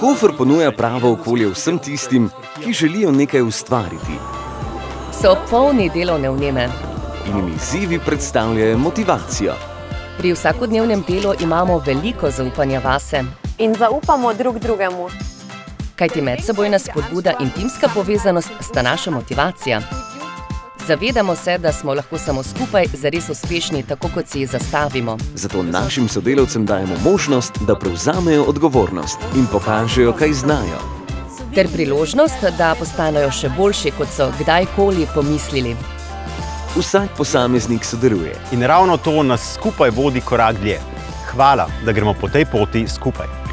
Hofer ponuja pravo okolje vsem tistim, ki želijo nekaj ustvariti. So polni delovne vneme. In jim izzivi predstavljajo motivacijo. Pri vsakodnevnem delu imamo veliko zaupanja vase. In zaupamo drug drugemu. Kajti medsebojna spodbuda in timska povezanost sta naša motivacija. Zavedamo se, da smo lahko samo skupaj zares uspešni, tako kot si jih zastavimo. Zato našim sodelavcem dajemo možnost, da prevzamejo odgovornost in pokažejo, kaj znajo. Ter priložnost, da postanejo še boljši, kot so kdajkoli pomislili. Vsak posameznik sodeluje. In ravno to nas skupaj vodi korak dlje. Hvala, da gremo po tej poti skupaj.